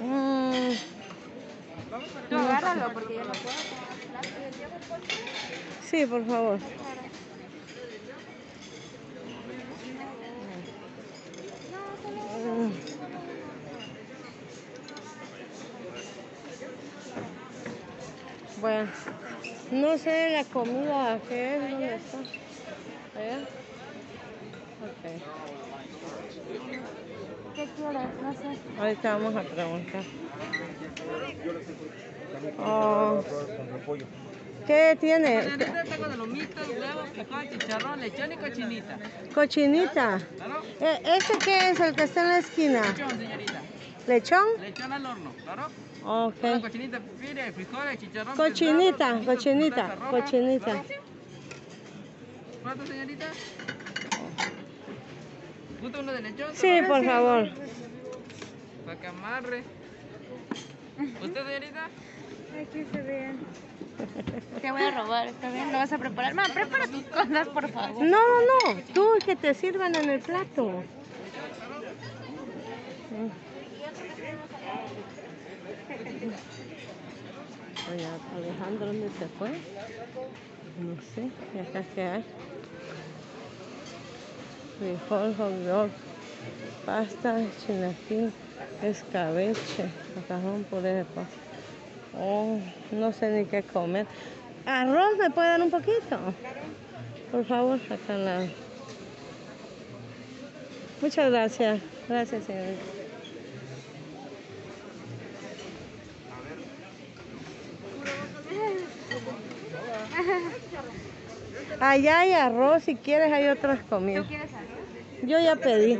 Mm. No, agárralo porque yo no puedo. Sí, por favor. Bueno, no sé la comida que es, dónde está. No. Ahorita vamos a preguntar. Oh, ¿Qué tiene? Cochinita. Cochinita. ¿Ese qué es el que está en la esquina? Lechón, señorita. ¿Lechón? Lechón al horno, ¿claro? Ok. Cochinita. Cochinita, cochinita, cochinita. ¿Cuánto, señorita? ¿Gusta uno de lechón? Sí, por favor. Para que amarre. ¿Usted, señorita? Aquí se ve. Te voy a robar, ¿está bien? ¿Lo vas a preparar? Ma, prepara tus cosas, por favor. No, no, no. Tú que te sirvan en el plato. Oye, Alejandro, ¿dónde se fue? No sé. ¿Y acá qué hay? Frijol, hot dog, pasta, chinaquín, escabeche, macarrón, puré de papa. Oh, no sé ni qué comer. ¿Arroz me puede dar un poquito? Por favor, acá al lado. Muchas gracias. Gracias, señorita. Allá hay arroz, si quieres hay otras comidas. ¿Tú quieres arroz? Yo ya pedí.